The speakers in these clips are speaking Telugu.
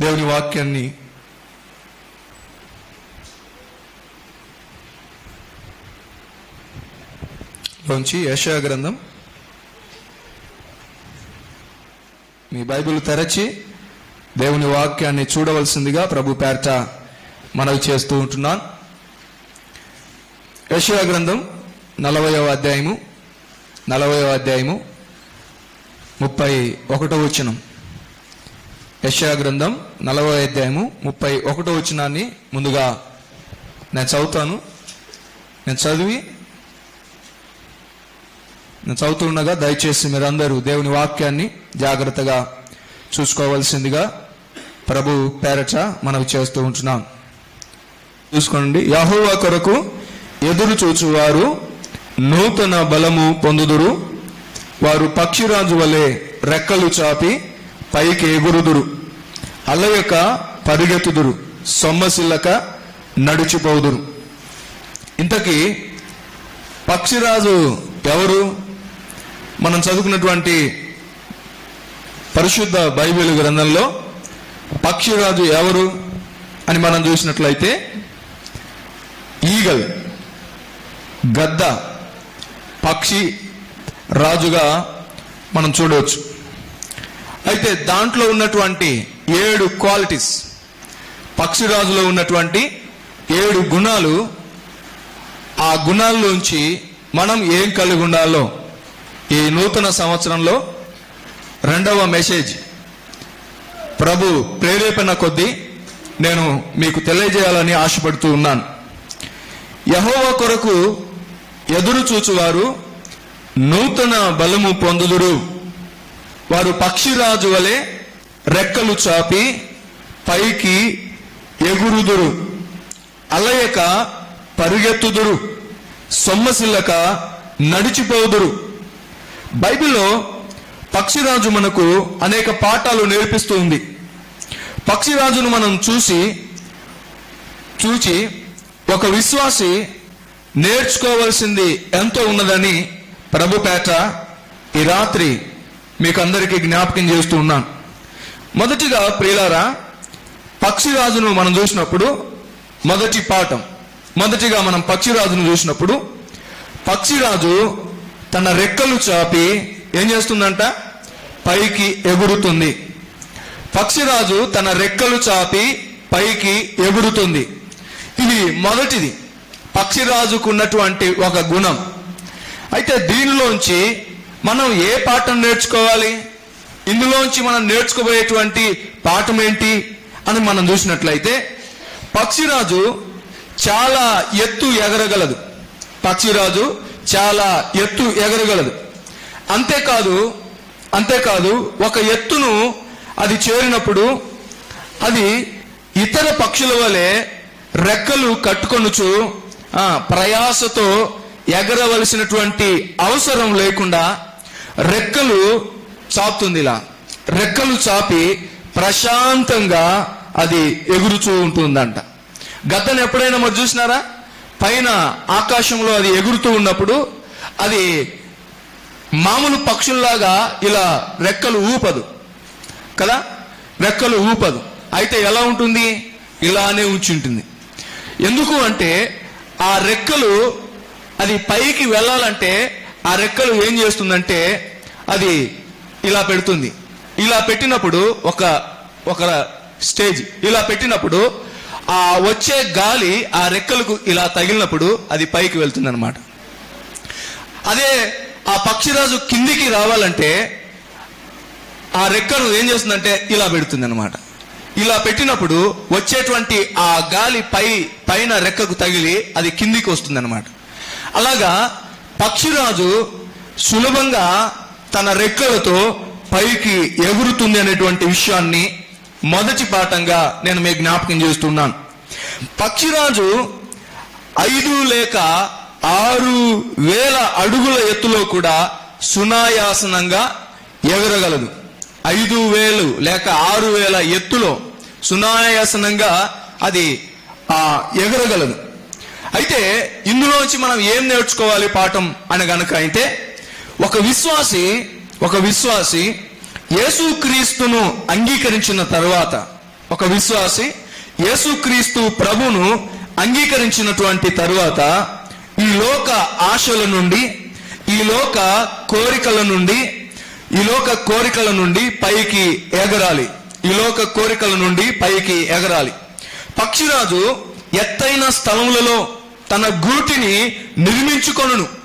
దేవుని వాక్యాన్ని లోంచి యశా గ్రంథం మీ బైబిల్ తెరచి దేవుని వాక్యాన్ని చూడవలసిందిగా ప్రభు పేర్ట మనవి చేస్తూ ఉంటున్నాను. యశయా గ్రంథం నలభైవ అధ్యాయము నలభైవ అధ్యాయము ముప్పై ఒకటో వచనం. యశయా గ్రంథం నలభై అధ్యాయము ముప్పై ఒకటో వచనాన్ని ముందుగా నేను చదువుతాను. నేను చదివి నేను చదువుతుండగా దయచేసి మీరందరూ దేవుని వాక్యాన్ని జాగ్రత్తగా చూసుకోవాల్సిందిగా ప్రభు పేరట మనవి చేస్తూ ఉంటున్నాం. చూసుకోండి. యహోవా కొరకు ఎదురు చూచువారు నూతన బలము పొందుదురు. వారు పక్షిరాజు వలె రెక్కలు చాపి పైకి ఎగురుదురు. అల్లయక పరిగెత్తుదురు. సొమ్మసిల్లక నడిచిపోదురు. ఇంతకీ పక్షిరాజు ఎవరు? మనం చదువుకున్నటువంటి పరిశుద్ధ బైబిల్ గ్రంథంలో పక్షిరాజు ఎవరు అని మనం చూసినట్లయితే ఈగల్ గద్ద పక్షి రాజుగా మనం చూడవచ్చు. అయితే దాంట్లో ఉన్నటువంటి ఏడు క్వాలిటీస్ పక్షిరాజులో ఉన్నటువంటి ఏడు గుణాలు ఆ గుణాల్లోంచి మనం ఏం కలిగి ఉండాలో ఈ నూతన సంవత్సరంలో రెండవ మెసేజ్ ప్రభు ప్రేరేపణ కొద్దీ నేను మీకు తెలియజేయాలని ఆశపడుతూ ఉన్నాను. యహోవ కొరకు ఎదురు చూచువారు నూతన బలము పొందుదురు. వారు పక్షిరాజు వలె రెక్కలు చాపి పైకి ఎగురుదురు. అలయక పరిగెత్తుదురు. సొమ్మసిల్లక నడిచిపోదురు. బైబిల్లో పక్షిరాజు మనకు అనేక పాఠాలు నేర్పిస్తూ ఉంది. పక్షిరాజును మనం చూసి చూచి ఒక విశ్వాసి నేర్చుకోవలసింది ఎంతో ఉన్నదని ప్రభుపేట ఈ రాత్రి మీకు అందరికీ జ్ఞాపకం చేస్తూ ఉన్నాను. మొదటిగా ప్రియులారా పక్షిరాజును మనం చూసినప్పుడు మొదటి పాఠం. మొదటిగా మనం పక్షిరాజును చూసినప్పుడు పక్షిరాజు తన రెక్కలు చాపి ఏం చేస్తుందంట? పైకి ఎగురుతుంది. పక్షిరాజు తన రెక్కలు చాపి పైకి ఎగురుతుంది. ఇది మొదటిది. పక్షిరాజుకున్నటువంటి ఒక గుణం. అయితే దీనిలోంచి మనం ఏ పాఠం నేర్చుకోవాలి? ఇందులోంచి మనం నేర్చుకోబోయేటువంటి పాఠం ఏంటి అని మనం చూసినట్లయితే పక్షిరాజు చాలా ఎత్తు ఎగరగలదు. పక్షిరాజు చాలా ఎత్తు ఎగరగలదు. అంతేకాదు అంతేకాదు ఒక ఎత్తును అది చేరినప్పుడు అది ఇతర పక్షుల వలె రెక్కలు కట్టుకొనుచు ఆ, ప్రయాసతో ఎగరవలసినటువంటి అవసరం లేకుండా రెక్కలు చాపుతుంది ఇలా. రెక్కలు చాపి ప్రశాంతంగా అది ఎగురుచూ ఉంటుందంట. గతను ఎప్పుడైనా మరి చూసినారా? పైన ఆకాశంలో అది ఎగురుతూ ఉన్నప్పుడు అది మామూలు పక్షుల్లాగా ఇలా రెక్కలు ఊపదు. కదా? రెక్కలు ఊపదు. అయితే ఎలా ఉంటుంది? ఇలానే ఉంచుంటుంది ఎందుకు అంటే ఆ రెక్కలు అది పైకి వెళ్ళాలంటే ఆ రెక్కలు ఏం చేస్తుందంటే అది ఇలా పెడుతుంది. ఇలా పెట్టినప్పుడు ఒక ఒక స్టేజ్. ఇలా పెట్టినప్పుడు ఆ వచ్చే గాలి ఆ రెక్కలకు ఇలా తగిలినప్పుడు అది పైకి వెళ్తుంది అనమాట అదే ఆ పక్షిరాజు కిందికి రావాలంటే ఆ రెక్కను ఏం చేస్తుందంటే ఇలా పెడుతుంది అనమాట ఇలా పెట్టినప్పుడు వచ్చేటువంటి ఆ గాలి పై పైన రెక్కకు తగిలి అది కిందికి వస్తుంది అనమాట అలాగా పక్షిరాజు సులభంగా తన రెక్కలతో పైకి ఎగురుతుంది అనేటువంటి విషయాన్ని మొదటి పాఠంగా నేను మీకు జ్ఞాపకం చేస్తున్నాను. పక్షిరాజు ఐదు లేక ఆరు వేల అడుగుల ఎత్తులో కూడా సునాయాసనంగా ఎగరగలదు. ఐదు వేలు లేక ఆరు వేల ఎత్తులో సునాయాసనంగా అది ఎగరగలదు. అయితే ఇందులోంచి మనం ఏం నేర్చుకోవాలి పాఠం అని గనక అయితే ఒక విశ్వాసి ఒక విశ్వాసి యేసుక్రీస్తును అంగీకరించిన తర్వాత ఒక విశ్వాసి యేసుక్రీస్తు ప్రభును అంగీకరించినటువంటి తరువాత ఈ లోక ఆశల నుండి ఈ లోక కోరికల నుండి ఈ లోక కోరికల నుండి పైకి ఎగరాలి. ఈ లోక కోరికల నుండి పైకి ఎగరాలి. పక్షిరాజు ఎత్తైన స్థలములలో తన గూటిని నిర్మించుకొనును.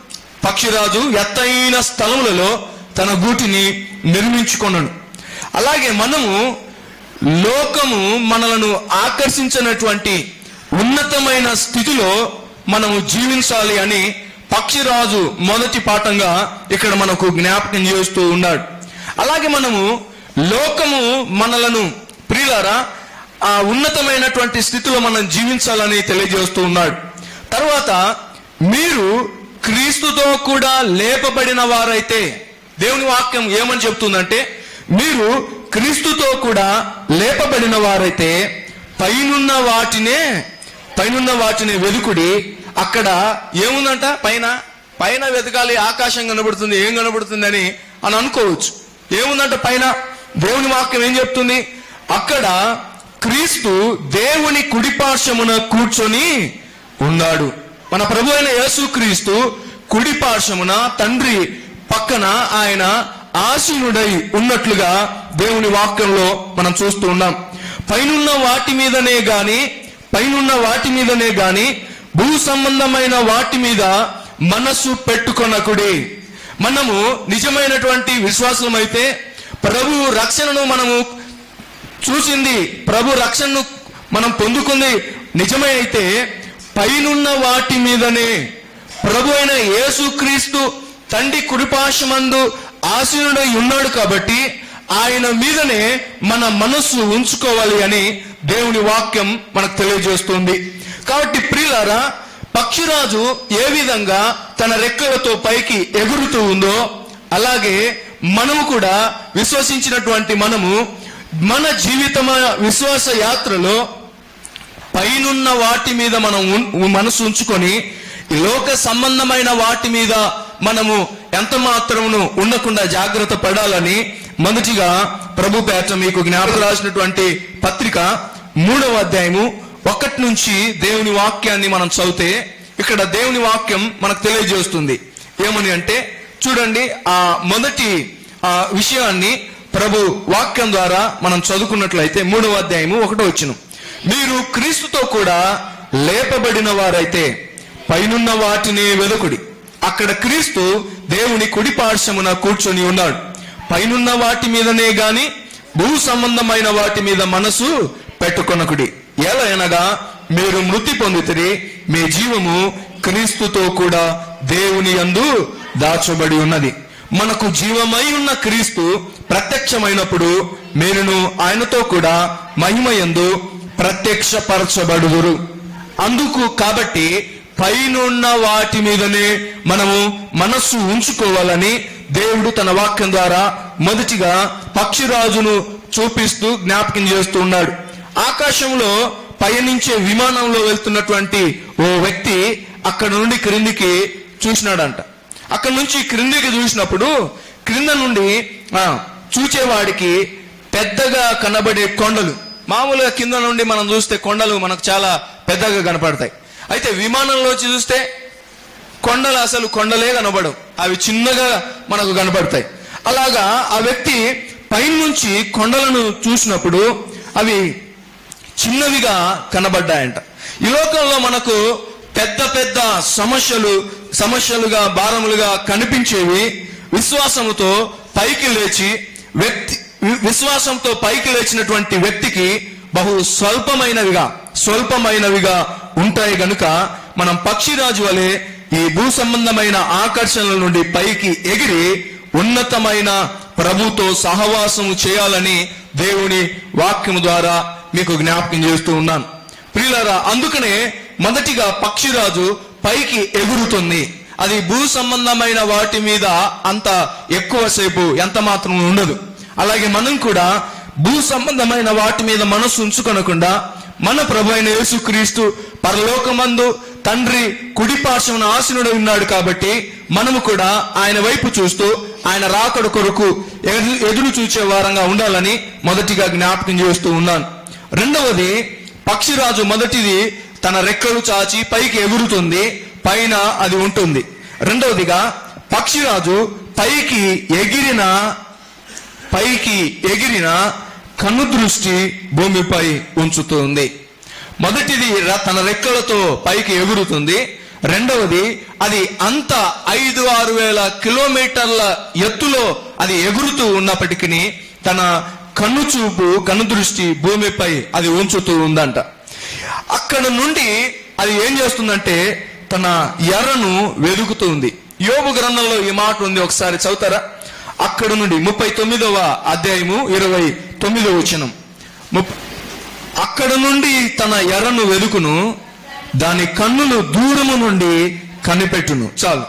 పక్షిరాజు ఎత్తైన స్థలములలో తన గూటిని నిర్మించుకొనును. అలాగే మనము లోకము మనలను ఆకర్షించినటువంటి ఉన్నతమైన స్థితిలో మనము జీవించాలి అని పక్షిరాజు మొదటి పాఠంగా ఇక్కడ మనకు జ్ఞాపకం చేస్తూ ఉన్నాడు. అలాగే మనము లోకము మనలను ప్రియులారా ఆ ఉన్నతమైనటువంటి స్థితిలో మనం జీవించాలని తెలియజేస్తూ ఉన్నాడు. తర్వాత మీరు క్రీస్తుతో కూడా లేపబడిన వారైతే దేవుని వాక్యం ఏమని చెప్తుందంటే మీరు క్రీస్తుతో కూడా లేపబడిన వారైతే పైనున్న వాటినే పైనున్న వాటిని వెలుకుడి అక్కడ ఏముందంట? పైన పైన వెతకాలి ఆకాశం కనబడుతుంది ఏం కనబడుతుంది అని అని అనుకోవచ్చు. ఏముందంట పైన? దేవుని వాక్యం ఏం చెప్తుంది? అక్కడ క్రీస్తు దేవుని కుడిపార్శ్వమున కూర్చొని ఉన్నాడు. మన ప్రభు అయిన యేసుక్రీస్తు కుడిపార్శ్వమున తండ్రి పక్కన ఆయన ఆశీనుడై ఉన్నట్లుగా దేవుని వాక్యంలో మనం చూస్తూ ఉన్నాం. పైనున్న వాటి మీదనే గాని పైనున్న వాటి మీదనే గాని భూ సంబంధమైన వాటి మీద మనస్సు పెట్టుకొనకుడి. మనము నిజమైనటువంటి విశ్వాసం అయితే ప్రభు రక్షణను మనము చూసింది ప్రభు రక్షణను మనం పొందుకుంది నిజమే అయితే పైనున్న వాటి మీదనే ప్రభు అయిన యేసుక్రీస్తు తండ్రి కుడిపాశమందు ఆసీనుడై ఉన్నాడు కాబట్టి ఆయన మీదనే మన మనస్సు ఉంచుకోవాలి అని దేవుని వాక్యం మనకు తెలియజేస్తుంది. కాబట్టి ప్రియులారా పక్షిరాజు ఏ విధంగా తన రెక్కలతో పైకి ఎగురుతూ ఉందో అలాగే మనము కూడా విశ్వసించినటువంటి మనము మన జీవితమ విశ్వాస యాత్రలో పైనున్న వాటి మీద మనం మనసు ఉంచుకొని లోక సంబంధమైన వాటి మీద మనము ఎంత మాత్రమును ఉండకుండా జాగ్రత్త పడాలని మొదటిగా ప్రభు పేట మీకు జ్ఞాపకం రాసినటువంటి పత్రిక మూడవ అధ్యాయము ఒకటి నుంచి దేవుని వాక్యాన్ని మనం చదివితే ఇక్కడ దేవుని వాక్యం మనకు తెలియజేస్తుంది. ఏమని అంటే చూడండి ఆ మొదటి ఆ విషయాన్ని ప్రభు వాక్యం ద్వారా మనం చదువుకున్నట్లయితే మూడవ అధ్యాయము ఒకటో వచ్చినాం మీరు క్రీస్తుతో కూడా లేపబడిన వారైతే పైనున్న వాటిని వెలుకుడి అక్కడ క్రీస్తు దేవుని కుడి పార్శ్వమున కూర్చొని ఉన్నాడు. పైనున్న వాటి మీదనే గాని భూ సంబంధమైన వాటి మీద మనసు పెట్టుకొనకుడి. ఎలా అనగా మీరు మృతి పొందితే మీ జీవము క్రీస్తుతో కూడా దేవుని యందు దాచబడి ఉన్నది. మనకు జీవమై ఉన్న క్రీస్తు ప్రత్యక్షమైనప్పుడు మీరును ఆయనతో కూడా మహిమయందు ప్రత్యక్షపరచబడుదురు. అందుకు కాబట్టి పైనున్న వాటి మీదనే మనము మనస్సు ఉంచుకోవాలని దేవుడు తన వాక్యం ద్వారా మొదటిగా పక్షిరాజును చూపిస్తూ జ్ఞాపకం చేస్తూ ఉన్నాడు. ఆకాశంలో పయనించే విమానంలో వెళ్తున్నటువంటి ఓ వ్యక్తి అక్కడ నుండి క్రిందికి చూసినాడంట. అక్కడ నుంచి క్రిందికి చూసినప్పుడు క్రింద నుండి చూచేవాడికి పెద్దగా కనబడే కొండలు. మామూలుగా కింద నుండి మనం చూస్తే కొండలు మనకు చాలా పెద్దగా కనపడతాయి. అయితే విమానంలోంచి చూస్తే కొండలు అసలు కొండలే కనబడవు. అవి చిన్నగా మనకు కనపడతాయి. అలాగా ఆ వ్యక్తి పైనుంచి కొండలను చూసినప్పుడు అవి చిన్నవిగా కనబడ్డాయంట. ఈ లోకంలో మనకు పెద్ద పెద్ద సమస్యలు సమస్యలుగా భారములుగా కనిపించేవి విశ్వాసముతో పైకి లేచి వ్యక్తి విశ్వాసంతో పైకి లేచినటువంటి వ్యక్తికి బహు స్వల్పమైనవిగా స్వల్పమైనవిగా ఉంటాయి గనుక మనం పక్షిరాజు వలె ఈ భూ సంబంధమైన ఆకర్షణల నుండి పైకి ఎగిరి ఉన్నతమైన ప్రభుతో సహవాసము చేయాలని దేవుని వాక్యము ద్వారా మీకు జ్ఞాపకం చేస్తూ ఉన్నాను. ప్రియులారా అందుకనే మొదటిగా పక్షిరాజు పైకి ఎగురుతుంది. అది భూ సంబంధమైన వాటి మీద అంత ఎక్కువసేపు ఎంత మాత్రం ఉండదు. అలాగే మనం కూడా భూ సంబంధమైన వాటి మీద మనస్సు ఉంచుకొనకుండా మన ప్రభు అయిన యేసుక్రీస్తు పరలోకమందు తండ్రి కుడి పార్శ్వన ఉన్నాడు కాబట్టి మనము కూడా ఆయన వైపు చూస్తూ ఆయన రాకడ కొరకు ఎదురు చూచే వారంగా ఉండాలని మొదటిగా జ్ఞాపకం చేస్తూ ఉన్నాను. రెండవది పక్షిరాజు మొదటిది తన రెక్కలు చాచి పైకి ఎగురుతుంది పైన అది ఉంటుంది. రెండవదిగా పక్షిరాజు పైకి ఎగిరిన పైకి ఎగిరిన కన్ను దృష్టి భూమిపై ఉంచుతుంది. మొదటిది తన రెక్కలతో పైకి ఎగురుతుంది. రెండవది అది అంత ఐదు ఆరు వేల కిలోమీటర్ల ఎత్తులో అది ఎగురుతూ ఉన్నప్పటికీ తన కన్ను చూపు కన్ను దృష్టి భూమిపై అది ఉంచుతూ ఉందంట. అక్కడ నుండి అది ఏం చేస్తుందంటే తన ఎర్రను వెదుకుతుంది. యోగు గ్రంథంలో ఈ మాట ఉంది. ఒకసారి చదువుతారా? అక్కడ నుండి ముప్పై తొమ్మిదవ అధ్యాయము ఇరవై తొమ్మిదవ వచనం. ముప్- అక్కడ నుండి తన ఎర్రను వెదుకును దాని కన్నులు దూరము నుండి కనిపెట్టును. చాలు.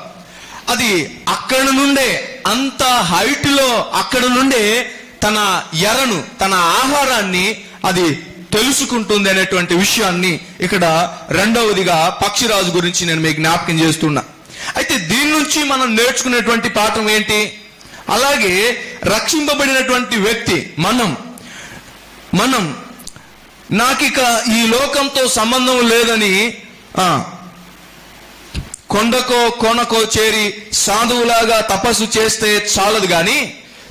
అది అక్కడ నుండే అంత హైట్లో అక్కడ నుండే తన ఎరను తన ఆహారాన్ని అది తెలుసుకుంటుంది అనేటువంటి విషయాన్ని ఇక్కడ రెండవదిగా పక్షిరాజు గురించి నేను మీకు జ్ఞాపకం చేస్తున్నా. అయితే దీని నుంచి మనం నేర్చుకునేటువంటి పాఠం ఏంటి? అలాగే రక్షింపబడినటువంటి వ్యక్తి మనం మనం నాకిక ఈ లోకంతో సంబంధం లేదని కొండకో కోనకో చేరి సాధువులాగా తపస్సు చేస్తే చాలదు కానీ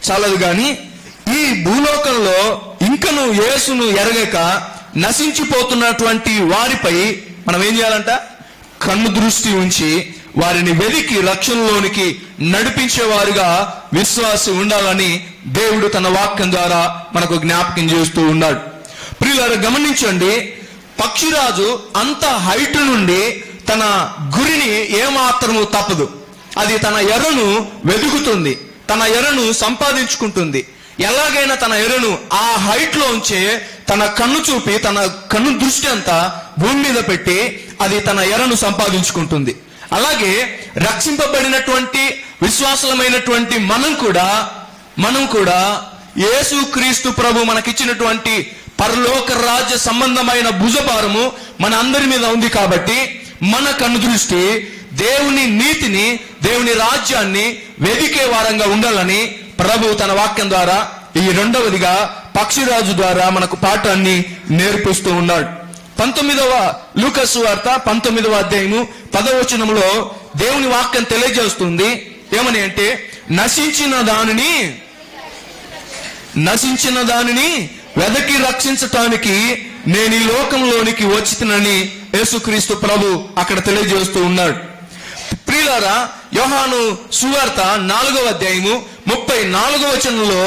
చాలదు కానీ ఈ భూలోకంలో ఇంకను యేసును ఎరగక నశించిపోతున్నటువంటి వారిపై మనం ఏం చేయాలంట? కన్ను దృష్టి ఉంచి వారిని వెదికి రక్షణలోనికి నడిపించేవారుగా విశ్వాసం ఉండాలని దేవుడు తన వాక్యం ద్వారా మనకు జ్ఞాపకం చేస్తూ ఉన్నాడు. ప్రియులారు గమనించండి పక్షిరాజు అంత హైట్ నుండి తన గురిని ఏమాత్రము తప్పదు. అది తన ఎర్రను వెదుకుతుంది తన ఎర్రను సంపాదించుకుంటుంది. ఎలాగైనా తన ఎర్రను ఆ హైట్లో ఉంచే తన కన్ను చూపి తన కన్ను దృష్టి అంతా భూమి మీద పెట్టి అది తన ఎర్రను సంపాదించుకుంటుంది. అలాగే రక్షింపబడినటువంటి విశ్వాసమైనటువంటి మనం కూడా మనం కూడా యేసు క్రీస్తు ప్రభు మనకిచ్చినటువంటి పరలోక రాజ్య సంబంధమైన భుజభారము మన అందరి మీద ఉంది కాబట్టి మన కన్ను దృష్టి దేవుని నీతిని దేవుని రాజ్యాన్ని వెదికే వారంగా ఉండాలని ప్రభు తన వాక్యం ద్వారా ఈ రెండవదిగా పక్షిరాజు ద్వారా మనకు పాఠాన్ని నేర్పిస్తూ ఉన్నాడు. పంతొమ్మిదవ లూకస్ వార్త పంతొమ్మిదవ అధ్యాయము పదవచనంలో దేవుని వాక్యం తెలియజేస్తుంది. ఏమని అంటే నశించిన దానిని నశించిన దానిని వెదకి రక్షించటానికి నేను ఈ లోకంలోనికి వచ్చినని యేసుక్రీస్తు ప్రభు అక్కడ తెలియజేస్తూ ఉన్నాడు. ప్రియులారా యోహాను సువార్త నాలుగవ అధ్యాయము ముప్పై నాలుగవ వచనంలో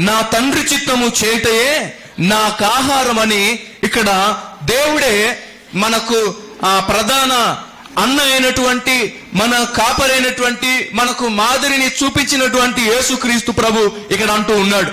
నా తండ్రి చిత్తము చేయటయే నాకు ఆహారం అని ఇక్కడ దేవుడే మనకు ఆ ప్రధాన అన్న అయినటువంటి మన కాపరైనటువంటి మనకు మాదిరిని చూపించినటువంటి యేసుక్రీస్తు ప్రభు ఇక్కడ అంటూ ఉన్నాడు.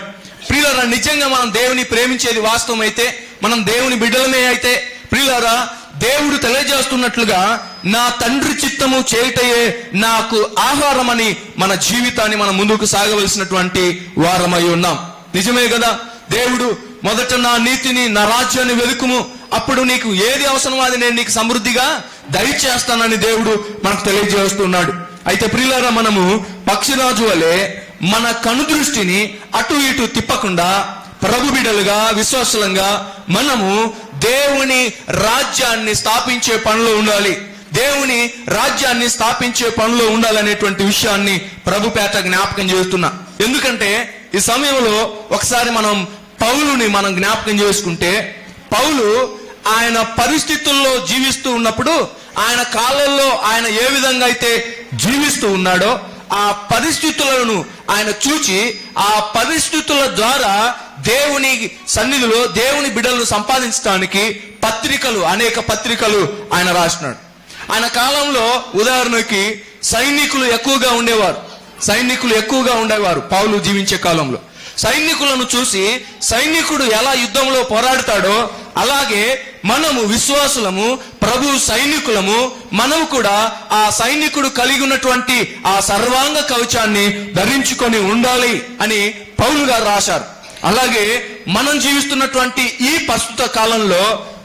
ప్రియులరా నిజంగా మనం దేవుని ప్రేమించేది వాస్తవం అయితే మనం దేవుని బిడ్డలమే అయితే ప్రియులరా దేవుడు తెలియజేస్తున్నట్లుగా నా తండ్రి చిత్తము చేయుటయే నాకు ఆహారం అని మన జీవితాన్ని మనం ముందుకు సాగవలసినటువంటి వారమై ఉన్నాం. నిజమే కదా? దేవుడు మొదట నా నీతిని నా రాజ్యాన్ని వెలుకుము అప్పుడు నీకు ఏది అవసరమో అది నేను నీకు సమృద్ధిగా దయచేస్తానని దేవుడు మనకు తెలియజేస్తున్నాడు. అయితే ప్రియులారా మనము పక్షిరాజు వలె మన కనుదృష్టిని అటు ఇటు తిప్పకుండా ప్రభు బిడలుగా విశ్వాసలంగా మనము దేవుని రాజ్యాన్ని స్థాపించే పనిలో ఉండాలి. దేవుని రాజ్యాన్ని స్థాపించే పనిలో ఉండాలనేటువంటి విషయాన్ని ప్రభు పేట జ్ఞాపకం చేస్తున్నా. ఎందుకంటే ఈ సమయంలో ఒకసారి మనం పౌలుని మనం జ్ఞాపకం చేసుకుంటే పౌలు ఆయన పరిస్థితుల్లో జీవిస్తూ ఉన్నప్పుడు ఆయన కాలంలో ఆయన ఏ విధంగా అయితే జీవిస్తూ ఉన్నాడో ఆ పరిస్థితులను ఆయన చూచి ఆ పరిస్థితుల ద్వారా దేవుని సన్నిధిలో దేవుని బిడ్డలను సంపాదించడానికి పత్రికలు అనేక పత్రికలు ఆయన రాసినాడు. ఆయన కాలంలో ఉదాహరణకి సైనికులు ఎక్కువగా ఉండేవారు. సైనికులు ఎక్కువగా ఉండేవారు పౌలు జీవించే కాలంలో. సైనికులను చూసి సైనికుడు ఎలా యుద్ధంలో పోరాడతాడో అలాగే మనము విశ్వాసులము ప్రభు సైనికులము మనము కూడా ఆ సైనికుడు కలిగి ఉన్నటువంటి ఆ సర్వాంగ కవచాన్ని ధరించుకొని ఉండాలి అని పౌలు గారు రాశారు. అలాగే మనం జీవిస్తున్నటువంటి ఈ ప్రస్తుత కాలంలో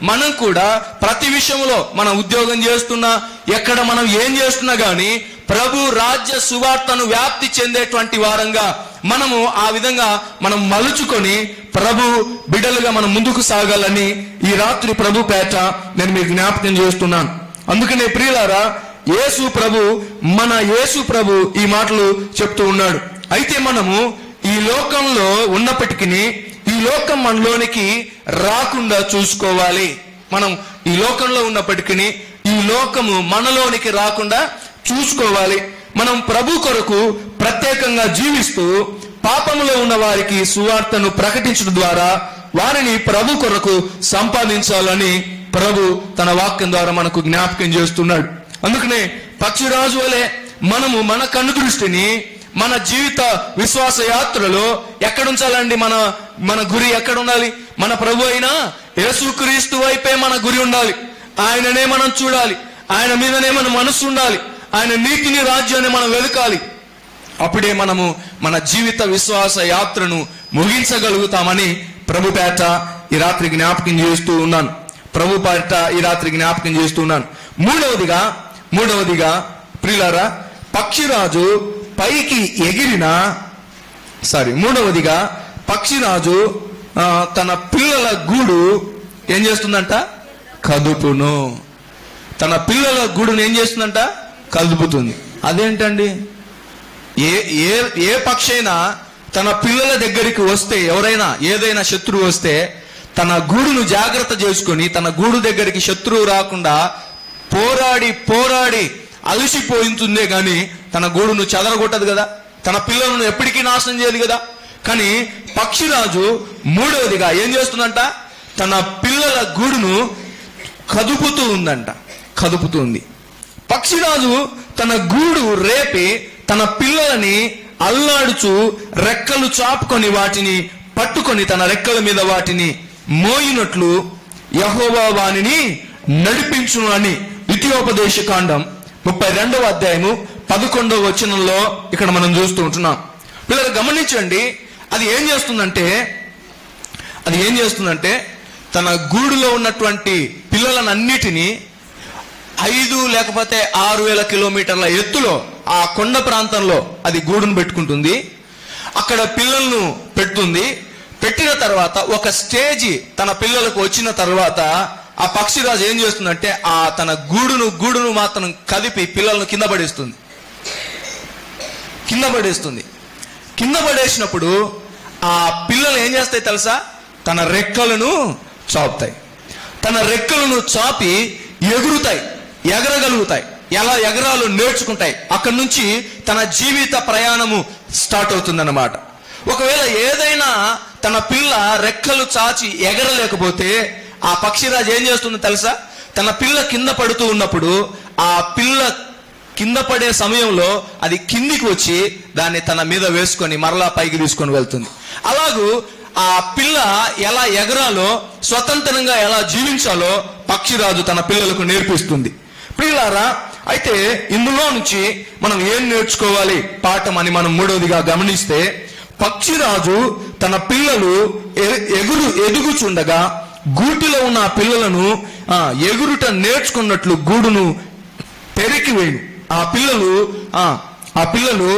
మనం కూడా ప్రతి విషయంలో మనం ఉద్యోగం చేస్తున్నా ఎక్కడ మనం ఏం చేస్తున్నా కానీ ప్రభు రాజ్య సువార్తను వ్యాప్తి చెందేటువంటి వారంగా మనము ఆ విధంగా మనం మలుచుకొని ప్రభు బిడ్డలుగా మనం ముందుకు సాగాలని ఈ రాత్రి ప్రభు పేట నేను మీకు జ్ఞాపకం చేస్తున్నాను. అందుకనే ప్రియులారా యేసు ప్రభు మన యేసు ప్రభు ఈ మాటలు చెప్తూ ఉన్నాడు. అయితే మనము ఈ లోకంలో ఉన్నప్పటికీ ఈ లోకం మనలోనికి రాకుండా చూసుకోవాలి. మనం ఈ లోకంలో ఉన్నప్పటికీ ఈ లోకము మనలోనికి రాకుండా చూసుకోవాలి. మనం ప్రభు కొరకు ప్రత్యేకంగా జీవిస్తూ పాపంలో ఉన్న వారికి సువార్తను ప్రకటించడం ద్వారా వారిని ప్రభు కొరకు సంపాదించాలని ప్రభు తన వాక్యం ద్వారా మనకు జ్ఞాపకం చేస్తున్నాడు. అందుకనే పక్షిరాజు వలె మనము మన కన్ను దృష్టిని మన జీవిత విశ్వాస యాత్రలో ఎక్కడుంచాలండి మన మన గురి ఎక్కడ ఉండాలి మన ప్రభు అయినా యేసుక్రీస్తు వైపే మన గురి ఉండాలి. ఆయననే మనం చూడాలి. ఆయన మీదనే మన మనసు ఉండాలి. ఆయన నీతిని రాజ్యాన్ని మనం వెతకాలి అప్పుడే మనము మన జీవిత విశ్వాస యాత్రను ముగించగలుగుతామని ప్రభు పేట ఈ రాత్రి జ్ఞాపకం చేస్తూ ఉన్నాను. ప్రభు పేట ఈ రాత్రి జ్ఞాపకం చేస్తూ ఉన్నాను. మూడవదిగా మూడవదిగా ప్రియులారా పక్షిరాజు పైకి ఎగిరిన సారీ మూడవదిగా పక్షిరాజు తన పిల్లల గూడు ఏం చేస్తుందంట? కదుపును. తన పిల్లల గూడును ఏం చేస్తుందంట? కదుపుతుంది. అదేంటండి? ఏ ఏ ఏ పక్షి అయినా తన పిల్లల దగ్గరికి వస్తే ఎవరైనా ఏదైనా శత్రువు వస్తే తన గూడును జాగ్రత్త చేసుకొని తన గూడు దగ్గరికి శత్రువు రాకుండా పోరాడి పోరాడి అలసిపోయింటుందే కానీ తన గూడును చెదరగొట్టదు కదా. తన పిల్లలను ఎప్పటికీ నాశనం చేయదు కదా. కానీ పక్షిరాజు మూడవదిగా ఏం చేస్తుందంట? తన పిల్లల గూడును కదుపుతూ ఉందంట. కదుపుతూ ఉంది. పక్షిరాజు తన గూడు రేపి తన పిల్లలని అల్లాడుచు రెక్కలు చాపుకొని వాటిని పట్టుకొని తన రెక్కల మీద వాటిని మోయినట్లు యహోవా వానిని నడిపించును అని ద్వితీయోపదేశ కాండం ముప్పై రెండవ అధ్యాయము పదకొండవ వచనంలో ఇక్కడ మనం చూస్తూ ఉంటున్నాం. పిల్లలు గమనించండి అది ఏం చేస్తుందంటే అది ఏం చేస్తుందంటే తన గూడులో ఉన్నటువంటి పిల్లలనన్నిటినీ ఐదు లేకపోతే ఆరు వేల కిలోమీటర్ల ఎత్తులో ఆ కొండ ప్రాంతంలో అది గూడును పెట్టుకుంటుంది. అక్కడ పిల్లలను పెడుతుంది. పెట్టిన తర్వాత ఒక స్టేజి తన పిల్లలకు వచ్చిన తర్వాత ఆ పక్షిరాజు ఏం చేస్తుందంటే ఆ తన గూడును గూడును మాత్రం కదిపి పిల్లలను కింద పడేస్తుంది. కింద పడేస్తుంది. కింద పడేసినప్పుడు ఆ పిల్లలు ఏం చేస్తాయి తెలుసా? తన రెక్కలను చాపుతాయి. తన రెక్కలను చాపి ఎగురుతాయి ఎగరగలుగుతాయి. ఎలా? ఎగరాలో నేర్చుకుంటాయి. అక్కడి నుంచి తన జీవిత ప్రయాణము స్టార్ట్ అవుతుందన్నమాట. ఒకవేళ ఏదైనా తన పిల్ల రెక్కలు చాచి ఎగరలేకపోతే ఆ పక్షిరాజు ఏం చేస్తుందో తెలుసా? తన పిల్ల కింద పడుతూ ఉన్నప్పుడు ఆ పిల్ల కింద పడే సమయంలో అది కిందికి వచ్చి దాన్ని తన మీద వేసుకొని మరలా పైకి తీసుకొని వెళ్తుంది. అలాగూ ఆ పిల్ల ఎలా ఎగరాలో స్వతంత్రంగా ఎలా జీవించాలో పక్షిరాజు తన పిల్లలకు నేర్పిస్తుంది. ప్రియులారా అయితే ఇందులో నుంచి మనం ఏం నేర్చుకోవాలి? పాఠం అని మనం మూడవదిగా గమనిస్తే పక్షిరాజు తన పిల్లలు ఎ- ఎగురు ఎదుగుచుండగా గూటిలో ఉన్న ఆ పిల్లలను ఆ, ఎగురుట నేర్చుకున్నట్లు గూడును పెరికి ఆ పిల్లలు ఆ ఆ పిల్లలు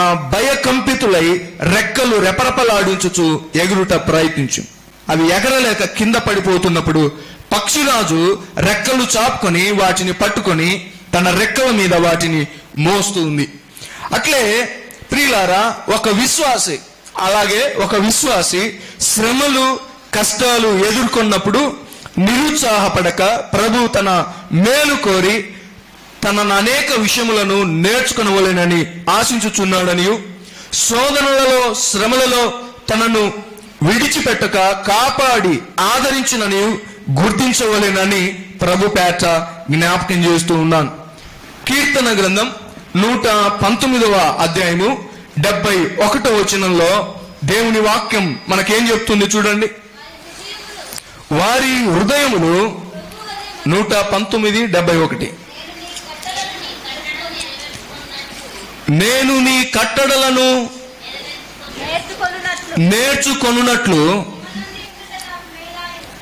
ఆ, భయకంపితులై రెక్కలు రెపరెపలాడించుచు ఎగురుట ప్రయత్నించు. అవి ఎగరలేక కింద పడిపోతున్నప్పుడు పక్షిరాజు రెక్కలు చాపుకొని వాటిని పట్టుకొని తన రెక్కల మీద వాటిని మోస్తూ ఉంది. అట్లే ప్రియులారా ఒక విశ్వాసి అలాగే ఒక విశ్వాసి శ్రమలు కష్టాలు ఎదుర్కొన్నప్పుడు నిరుత్సాహపడక ప్రభు తన మేలు కోరి తనను అనేక విషయములను నేర్చుకునవలెనని ఆశించుచున్నాడని శోధనలలో శ్రమలలో తనను విడిచిపెట్టక కాపాడి ఆదరించినని గుర్తించవలెనని ప్రభు పేట జ్ఞాపకం చేస్తూ ఉన్నాను. కీర్తన గ్రంథం నూట పంతొమ్మిదవ అధ్యాయము డెబ్బై ఒకటో వచనంలో దేవుని వాక్యం మనకేం చెప్తుంది చూడండి. వారి హృదయములు నూట పంతొమ్మిది డెబ్బై ఒకటి. నేను నీ కట్టడలను నేర్చుకొనున్నట్లు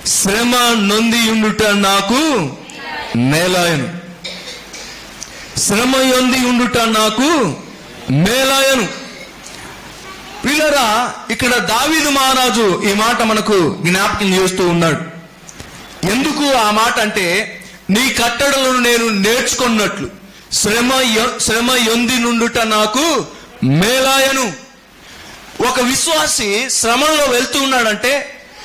శ్రమ నొంది ఉండుట నాకు మేలాయను. శ్రమ యొంది ఉండుట నాకు మేలాయను. పిల్లరా ఇక్కడ దావీదు మహారాజు ఈ మాట మనకు జ్ఞాపకం చేస్తూ ఉన్నాడు. ఎందుకు ఆ మాట అంటే నీ కట్టడలను నేను నేర్చుకున్నట్లు. శ్రమ శ్రమ యొంది నుండుట నాకు మేలాయను. ఒక విశ్వాసి శ్రమంలో వెళ్తూ ఉన్నాడంటే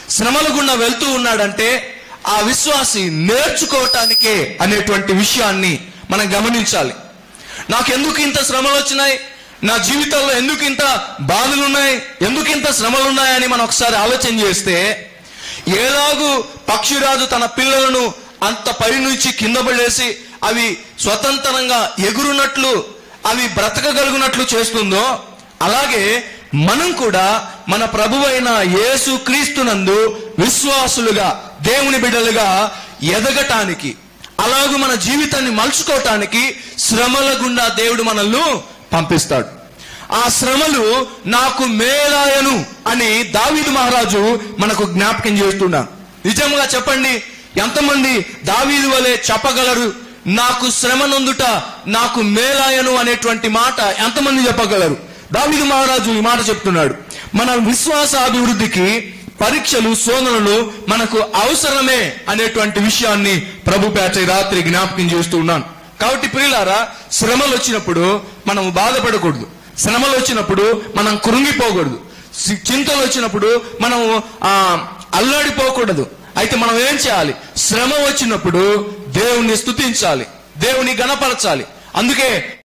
శ్రమల గుండా వెళ్తూ ఉన్నాడంటే ఆ విశ్వాసి నేర్చుకోవటానికే అనేటువంటి విషయాన్ని మనం గమనించాలి. నాకెందుకు ఇంత శ్రమలు వచ్చినాయి? నా జీవితంలో ఎందుకు ఇంత బాధలు ఉన్నాయి ఎందుకు ఇంత శ్రమలు ఉన్నాయని మనం ఒకసారి ఆలోచన చేస్తే ఎలాగూ పక్షిరాజు తన పిల్లలను అంత పై నుంచి కింద పడేసి అవి స్వతంత్రంగా ఎగురునట్లు అవి బ్రతకగలుగునట్లు చేస్తుందో అలాగే మనం కూడా మన ప్రభువైన యేసు క్రీస్తునందు విశ్వాసులుగా దేవుని బిడ్డలుగా ఎదగటానికి అలాగూ మన జీవితాన్ని మలుచుకోవటానికి శ్రమల గుండా దేవుడు మనల్ని పంపిస్తాడు. ఆ శ్రమలు నాకు మేలాయను అని దావీదు మహారాజు మనకు జ్ఞాపకం చేస్తున్నాడు నిజంగా చెప్పండి ఎంతమంది దావీదు వలె చెప్పగలరు? నాకు శ్రమ నొందుట నాకు మేలాయను అనేటువంటి మాట ఎంతమంది చెప్పగలరు? దావీదు మహారాజు ఈ మాట చెప్తున్నాడు. మన విశ్వాస అభివృద్ధికి పరీక్షలు శోధనలు మనకు అవసరమే అనేటువంటి విషయాన్ని ప్రభు పేట రాత్రి జ్ఞాపకం చేస్తూ ఉన్నాను. కాబట్టి ప్రియులారా శ్రమలు వచ్చినప్పుడు మనం బాధపడకూడదు. శ్రమలు వచ్చినప్పుడు మనం కృంగిపోకూడదు. చింతలు వచ్చినప్పుడు మనం ఆ అల్లాడిపోకూడదు. అయితే మనం ఏం చేయాలి? శ్రమ వచ్చినప్పుడు దేవుణ్ణి స్తుతించాలి. దేవుని గణపరచాలి. అందుకే